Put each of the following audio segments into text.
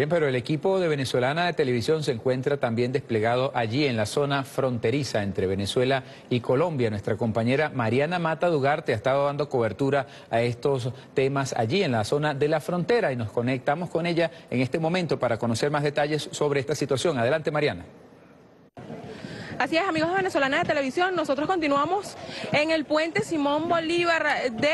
Bien, pero el equipo de Venezolana de Televisión se encuentra también desplegado allí en la zona fronteriza entre Venezuela y Colombia. Nuestra compañera Mariana Mata Dugarte ha estado dando cobertura a estos temas allí en la zona de la frontera y nos conectamos con ella en este momento para conocer más detalles sobre esta situación. Adelante, Mariana. Así es, amigos de Venezolana de Televisión, nosotros continuamos en el puente Simón Bolívar de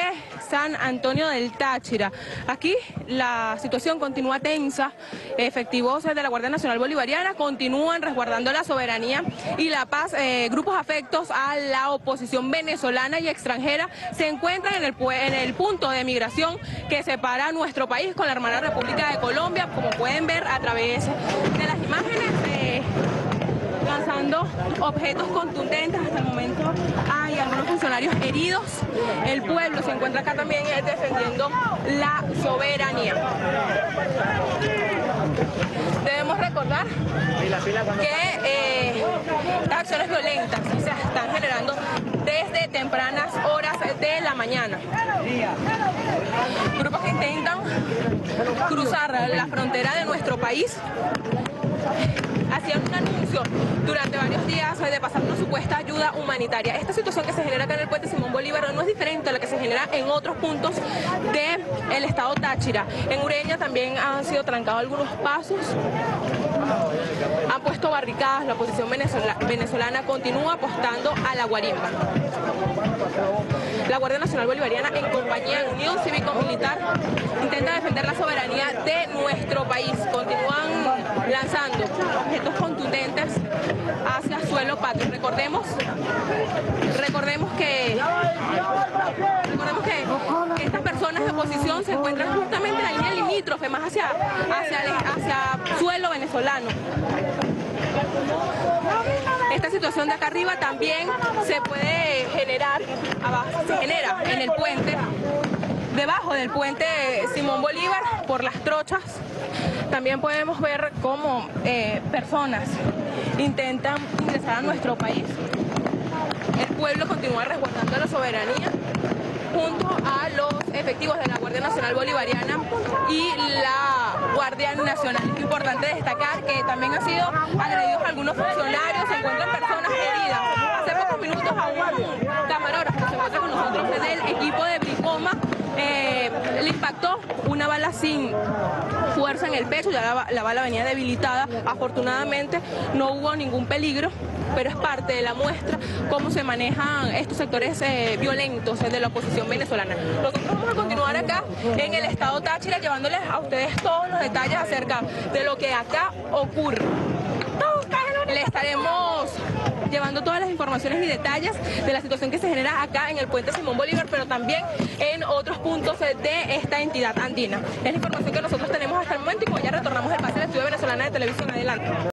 San Antonio del Táchira. Aquí la situación continúa tensa, efectivos de la Guardia Nacional Bolivariana continúan resguardando la soberanía y la paz. Eh, grupos afectos a la oposición venezolana y extranjera se encuentran en el, en el punto de migración que separa nuestro país con la hermana República de Colombia, como pueden ver a través de las imágenes. Eh, lanzando objetos contundentes. Hasta el momento hay algunos funcionarios heridos. El pueblo se encuentra acá también eh, defendiendo la soberanía. Debemos recordar que eh, acciones violentas se están generando desde tempranas horas de la mañana. Grupos que intentan cruzar la frontera de nuestro país hacían un anuncio durante varios días de pasar una supuesta ayuda humanitaria. Esta situación que se genera acá en el puente Simón Bolívar no es diferente a la que se genera en otros puntos del estado Táchira. En Ureña también han sido trancados algunos pasos han puesto barricadas, la oposición venezolana continúa apostando a la guarimba. La Guardia Nacional Bolivariana, en compañía de Unión Cívico-Militar, intenta defender la soberanía de nuestro país. Objetos contundentes hacia suelo patrio. Recordemos, recordemos que, recordemos que estas personas de oposición se encuentran justamente en la línea limítrofe, más hacia, hacia, suelo venezolano. Esta situación de acá arriba también se puede generar, se genera en el puente, debajo del puente Simón Bolívar, por las trochas. También podemos ver cómo eh, personas intentan ingresar a nuestro país. El pueblo continúa resguardando la soberanía junto a los efectivos de la Guardia Nacional Bolivariana y la Guardia Nacional. Importante destacar que también han sido agredidos algunos funcionarios, se encuentran personas heridas. Hace pocos minutos a un camarógrafo que se encuentra con nosotros del equipo de Bricoma eh, le impactó una bala sin fuerza en el pecho, ya la, bala venía debilitada. Afortunadamente no hubo ningún peligro, pero es parte de la muestra cómo se manejan estos sectores eh, violentos de la oposición venezolana. Nosotros vamos a continuar acá en el estado Táchira llevándoles a ustedes todos los detalles acerca de lo que acá ocurre. Le estaremos llevando todas las informaciones y detalles de la situación que se genera acá en el puente Simón Bolívar, pero también en otros puntos de esta entidad andina. Es la información que nosotros tenemos hasta el momento y como ya retornamos el pase al estudio venezolana de televisión. Adelante.